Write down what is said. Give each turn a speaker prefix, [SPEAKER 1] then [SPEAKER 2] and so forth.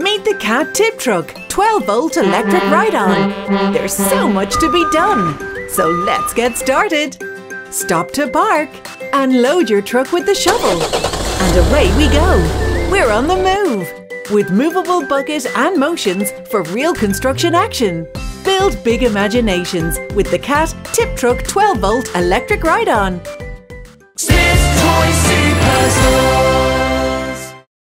[SPEAKER 1] Meet the Cat Tip Truck 12 volt electric ride on. There's so much to be done. So let's get started. Stop to park and load your truck with the shovel. And away we go. We're on the move with movable bucket and motions for real construction action. Build big imaginations with the CAT Tip Truck 12 volt electric ride on.